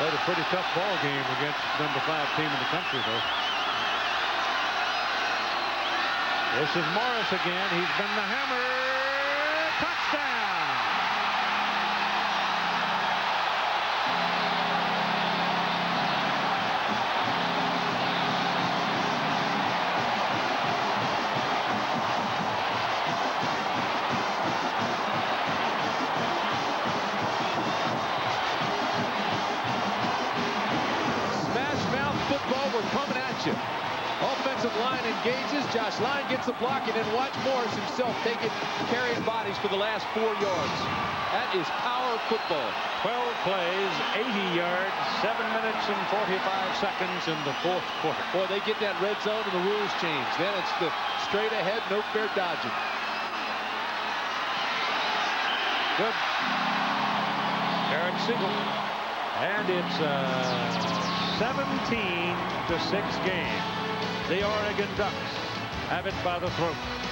Played a pretty tough ball game against number five team in the country, though. This is Morris again. He's been the hammer. Touchdown! Offensive line engages. Josh Line gets the block, and then watch Morris himself take it, carrying bodies for the last four yards. That is power football. 12 plays, 80 yards, 7 minutes and 45 seconds in the fourth quarter. Boy, they get that red zone and the rules change. Then it's the straight ahead, no fair dodging. Good. Jared Siegel. And it's a 17 to 6 game. The Oregon Ducks have it by the throat.